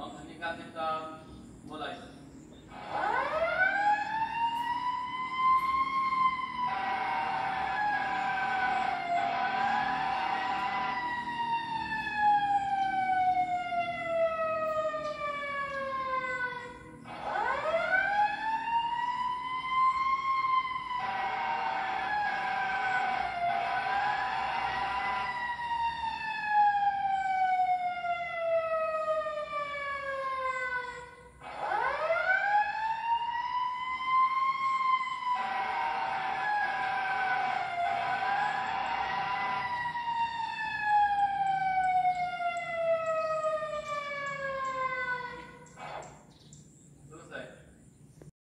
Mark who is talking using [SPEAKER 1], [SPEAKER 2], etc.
[SPEAKER 1] 我肯定看见他过来